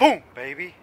Boom, baby.